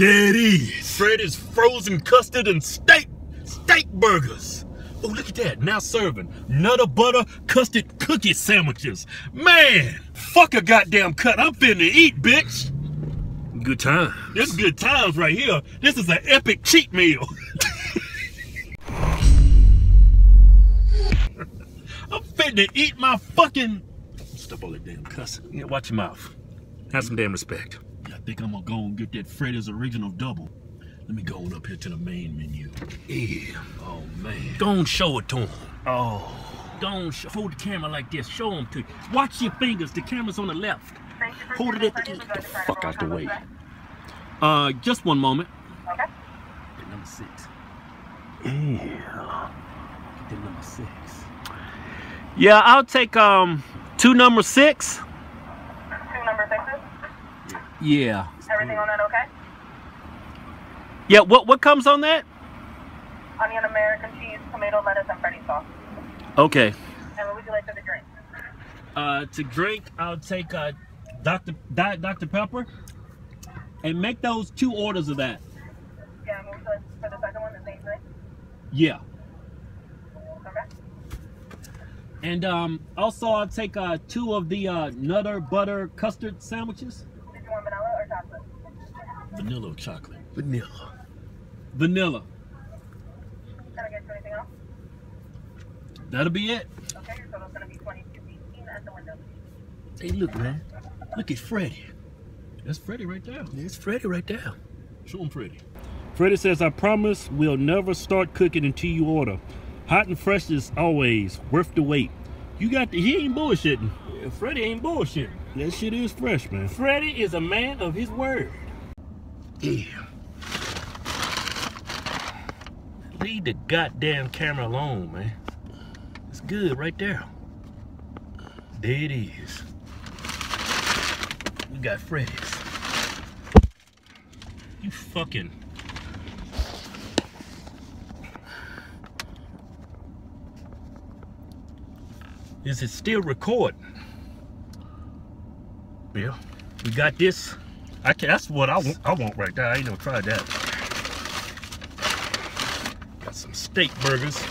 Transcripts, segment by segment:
There it is. is frozen custard and steak steak burgers. Oh, look at that. Now serving nutter butter custard cookie sandwiches. Man, fuck a goddamn cut. I'm finna eat, bitch. Good times. This is good times right here. This is an epic cheat meal. I'm finna eat my fucking. Stop all that damn cussing. Yeah, watch your mouth. Have some damn respect. I think I'm gonna go and get that Freddy's original double. Let me go on up here to the main menu. Yeah. Oh man. Don't show it to him. Oh. Don't sh hold the camera like this. Show him to you. Watch your fingers. The camera's on the left. Hold it at the, get the fuck out the way. Uh, just one moment. Okay. Get number six. Yeah. Get that number six. Yeah, I'll take um two number six. Two number sixes. Yeah. Everything on that okay? Yeah. What what comes on that? Onion, American cheese, tomato, lettuce, and Freddy sauce. Okay. And what would you like for the drink? Uh, to drink, I'll take uh, Dr. Diet Dr. Pepper, and make those two orders of that. Yeah, and what would you like for the second one? The same thing. Yeah. Okay. And um, also I'll take uh, two of the uh, Nutter Butter Custard sandwiches. Did you want vanilla or chocolate? Vanilla or chocolate? Vanilla. Vanilla. Can I get you anything else? That'll be it. Okay, your total's gonna be twenty-two eighteen at the window. Hey, look, man. Look at Freddy. That's Freddy right there. It's Freddy right there. Show him Freddy. Freddy says, I promise we'll never start cooking until you order. Hot and fresh is always worth the wait. You got the, he ain't bullshitting. Yeah, Freddy ain't bullshitting. That shit is fresh, man. Freddy is a man of his word. Yeah. Leave the goddamn camera alone, man. It's good right there. There it is. We got Freddy's. You fucking. Is it still recording? Yeah. We got this. I can, that's what I want, I want right there. I ain't never tried that. Got some steak burgers.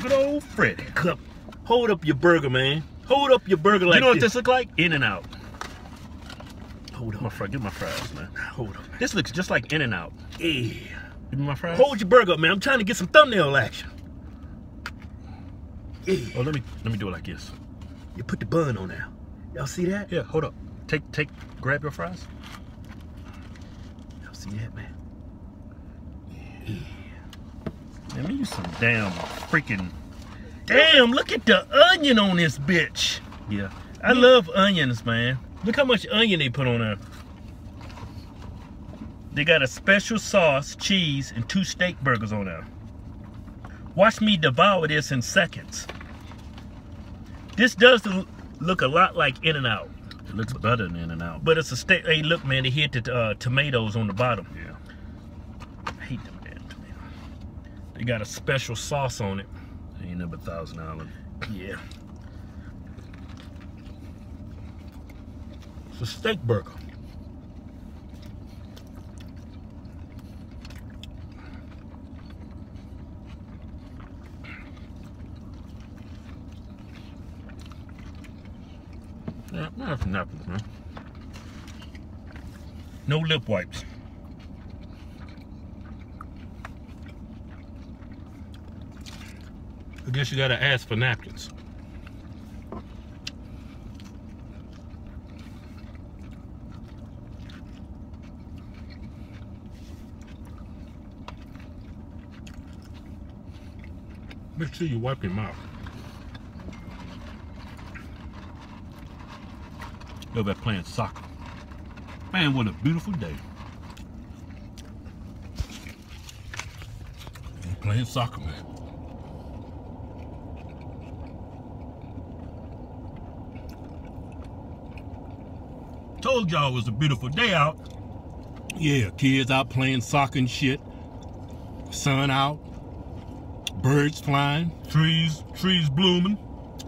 Good old Freddy. Cup. Hold up your burger, man. Hold up your burger like you know what this. this look like? In-N-Out. Hold My up. fries, give my fries, man. Hold up. This looks just like In-N-Out. Yeah. Give me my fries. Hold your burger up, man. I'm trying to get some thumbnail action. Yeah. Oh, let me let me do it like this. You put the bun on now. Y'all see that? Yeah, hold up. Take take grab your fries. Y'all see that, man? Yeah. Let me use some damn freaking Damn, look at the onion on this bitch. yeah. I love onions, man. Look how much onion they put on there. They got a special sauce, cheese, and two steak burgers on there. Watch me devour this in seconds. This does look a lot like In-N-Out, It looks better than In-N-Out. but it's a steak. Hey, look, man, they hit the uh, tomatoes on the bottom. Yeah. I hate them damn tomatoes. They got a special sauce on it. Ain't number thousand dollars. Yeah. It's a steak burger. Yeah, not napkins, man. No lip wipes. I guess you gotta ask for napkins. Make sure you wipe your mouth. Over there playing soccer. Man, what a beautiful day. Playing soccer, man. Told y'all it was a beautiful day out. Yeah, kids out playing soccer and shit. Sun out. Birds flying. Trees, trees blooming.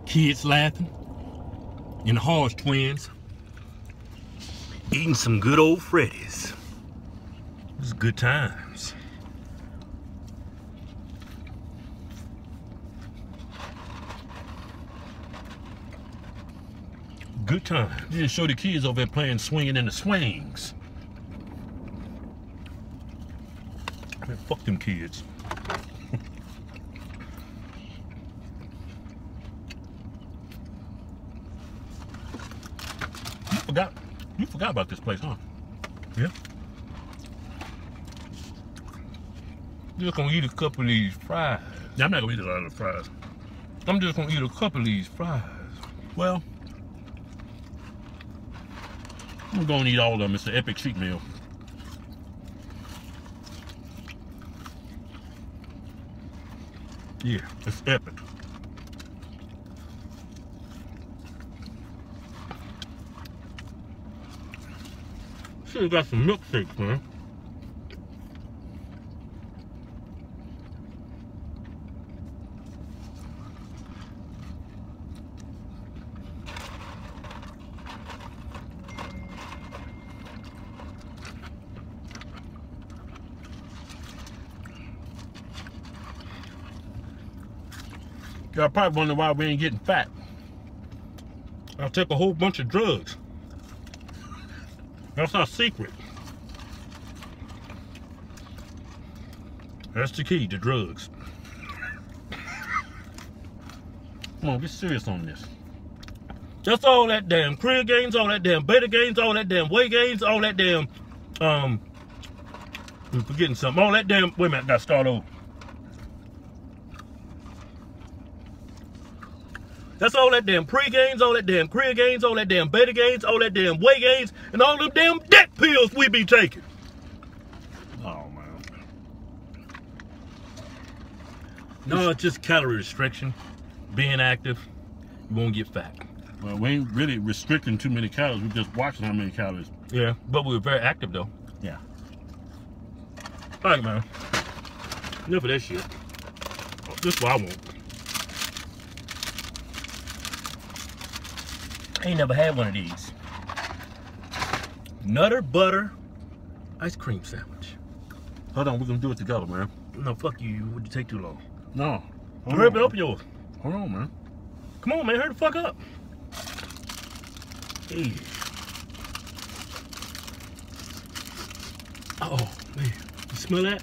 Kids laughing. And the Hodge twins. Eating some good old Freddy's. This is good times. Good time. You just show the kids over there playing swinging in the swings. Man, fuck them kids. forgot. You forgot about this place, huh? Yeah. Just gonna eat a couple of these fries. Yeah, I'm not gonna eat a lot of the fries. I'm just gonna eat a couple of these fries. Well, I'm gonna eat all of them. It's an epic cheat meal. Yeah, it's epic. Should have got some milkshakes, man. Y'all probably wonder why we ain't getting fat. I took a whole bunch of drugs. That's our secret. That's the key, to drugs. Come on, get serious on this. That's all that damn career gains, all that damn beta gains, all that damn weight gains, all that damn, um, I'm forgetting something. All that damn, wait a minute, I gotta start over. That's all that damn pre-gains, all that damn career gains, all that damn beta gains, all that damn weight gains, and all them damn debt pills we be taking. Oh man. No, it's just calorie restriction. Being active, you won't get fat. Well, we ain't really restricting too many calories. We're just watching how many calories. Yeah, but we were very active though. Yeah. All right, man. Enough of that shit. This is what I want. I ain't never had one of these. Nutter butter ice cream sandwich. Hold on, we're gonna do it together, man. No, fuck you. Would you take too long? No. Hold Hurry up and open yours. Hold on, man. Come on, man. Hurry the fuck up. Hey. Oh, man. You smell that?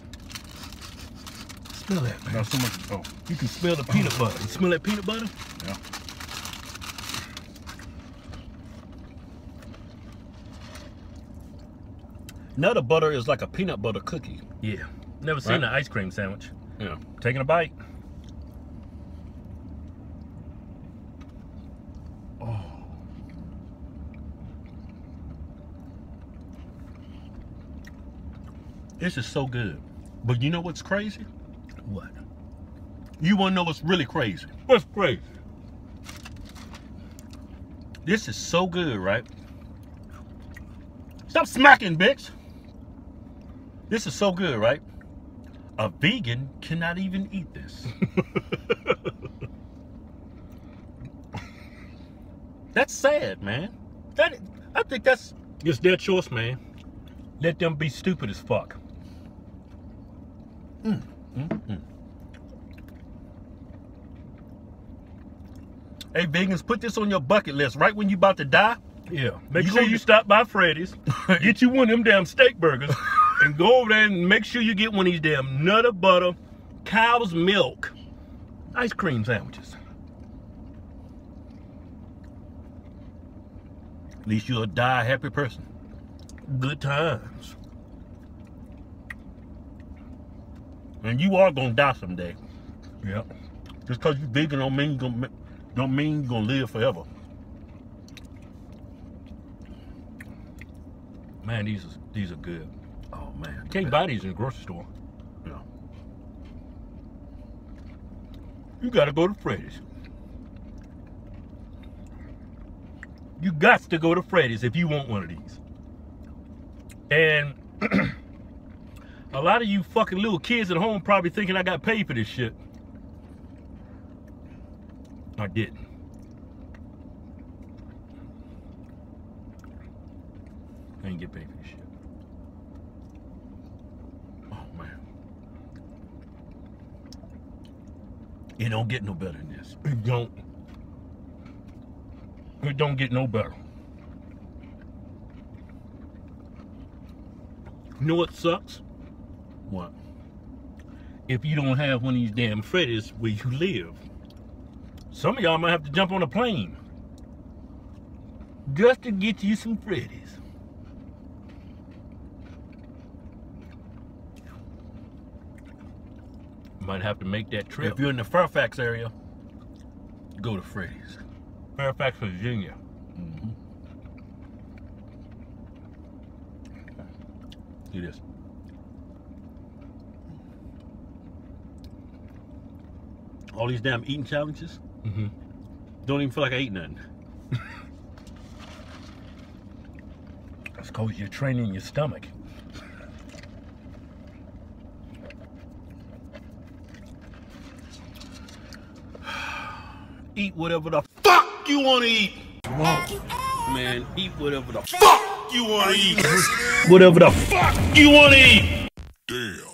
Smell that, man. Got so much. Oh, You can smell the peanut uh-huh. butter. You smell that peanut butter? yeah. Nutter butter is like a peanut butter cookie. Yeah. Never seen Right. an ice cream sandwich. Yeah. Taking a bite. Oh. This is so good. But you know what's crazy? What? You wanna know what's really crazy? What's crazy? This is so good, right? Stop smacking, bitch. This is so good, right? A vegan cannot even eat this. that's sad, man. That I think that's it's their choice, man. Let them be stupid as fuck. Mm, mm, mm. Hey, vegans, put this on your bucket list right when you about to die. Yeah. Make You sure you stop by Freddy's, get you one of them damn steak burgers, and go over there and make sure you get one of these damn nutter butter, cow's milk, ice cream sandwiches. At least you'll die a happy person. Good times. And you are gonna die someday. Yeah. Just cause you're vegan don't mean you gonna don't mean you're gonna live forever. Man, these are these are good. Oh man. You can't buy these in the grocery store. No. You gotta go to Freddy's. You got to go to Freddy's if you want one of these. And a lot of you fucking little kids at home probably thinking I got paid for this shit. I didn't. I didn't get paid for this shit. Oh man. It don't get no better than this. It don't. It don't get no better. You know what sucks? What? If you don't have one of these damn Freddy's where you live, some of y'all might have to jump on a plane just to get you some Freddy's. Might have to make that trip. If you're in the Fairfax area, go to Freddy's. Fairfax, Virginia. Mm-hmm. See this. All these damn eating challenges. Mm-hmm. Don't even feel like I ate nothing. That's because you're training your stomach. Eat whatever the fuck you want to eat. Man, eat whatever the fuck you want to eat. whatever the fuck you want to eat. Damn.